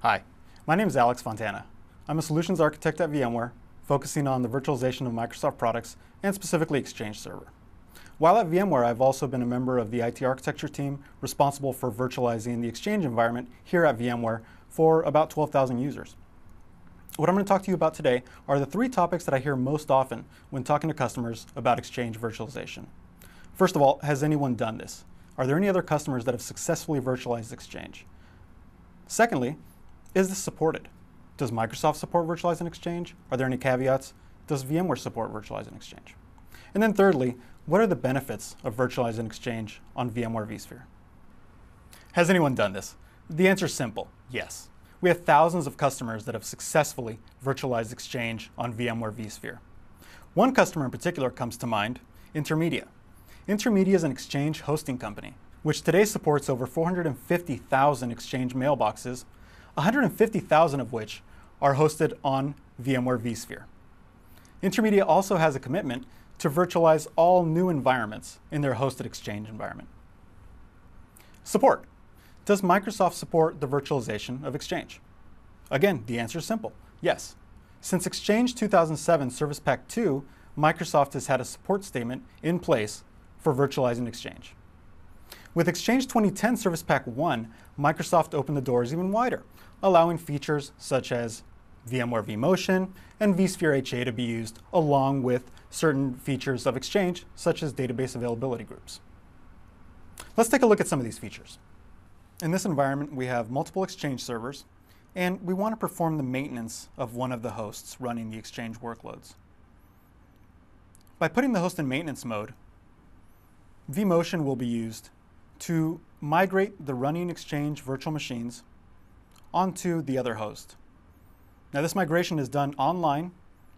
Hi, my name is Alex Fontana. I'm a solutions architect at VMware, focusing on the virtualization of Microsoft products and specifically Exchange Server. While at VMware, I've also been a member of the IT architecture team responsible for virtualizing the Exchange environment here at VMware for about 12,000 users. What I'm going to talk to you about today are the three topics that I hear most often when talking to customers about Exchange virtualization. First of all, has anyone done this? Are there any other customers that have successfully virtualized Exchange? Secondly, is this supported? Does Microsoft support virtualizing Exchange? Are there any caveats? Does VMware support virtualizing Exchange? And then thirdly, what are the benefits of virtualizing Exchange on VMware vSphere? Has anyone done this? The answer is simple, yes. We have thousands of customers that have successfully virtualized Exchange on VMware vSphere. One customer in particular comes to mind, Intermedia. Intermedia is an Exchange hosting company, which today supports over 450,000 Exchange mailboxes 150,000 of which are hosted on VMware vSphere. Intermedia also has a commitment to virtualize all new environments in their hosted Exchange environment. Support. Does Microsoft support the virtualization of Exchange? Again, the answer is simple, yes. Since Exchange 2007 Service Pack 2, Microsoft has had a support statement in place for virtualizing Exchange. With Exchange 2010 Service Pack 1, Microsoft opened the doors even wider allowing features such as VMware vMotion and vSphere HA to be used along with certain features of Exchange, such as database availability groups. Let's take a look at some of these features. In this environment, we have multiple Exchange servers, and we want to perform the maintenance of one of the hosts running the Exchange workloads. By putting the host in maintenance mode, vMotion will be used to migrate the running Exchange virtual machines onto the other host. Now this migration is done online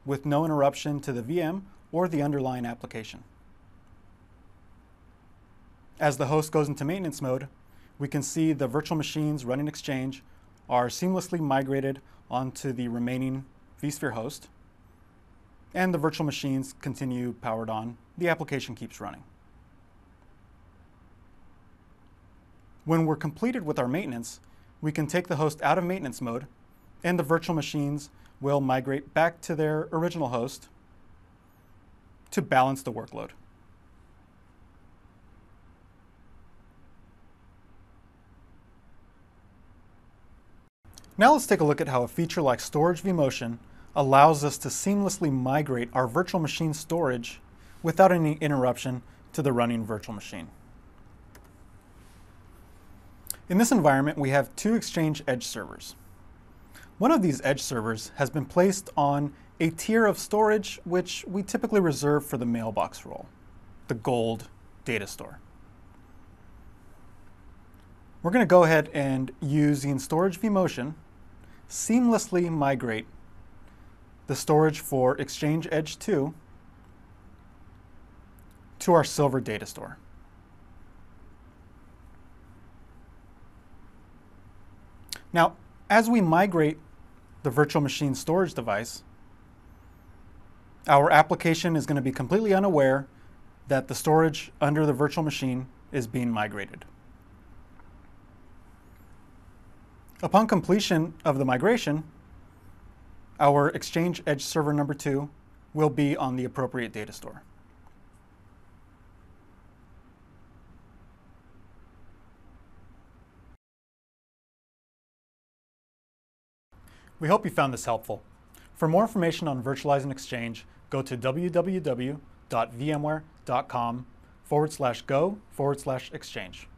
with no interruption to the VM or the underlying application. As the host goes into maintenance mode, we can see the virtual machines running Exchange are seamlessly migrated onto the remaining vSphere host, and the virtual machines continue powered on. The application keeps running. When we're completed with our maintenance, we can take the host out of maintenance mode and the virtual machines will migrate back to their original host to balance the workload. Now let's take a look at how a feature like Storage vMotion allows us to seamlessly migrate our virtual machine storage without any interruption to the running virtual machine. In this environment, we have two Exchange Edge servers. One of these Edge servers has been placed on a tier of storage which we typically reserve for the mailbox role, the gold data store. We're going to go ahead and use using Storage vMotion, seamlessly migrate the storage for Exchange Edge 2 to our silver data store. Now, as we migrate the virtual machine storage device, our application is going to be completely unaware that the storage under the virtual machine is being migrated. Upon completion of the migration, our Exchange Edge server number two will be on the appropriate data store. We hope you found this helpful. For more information on virtualizing Exchange, go to www.vmware.com forward slash go forward slash exchange.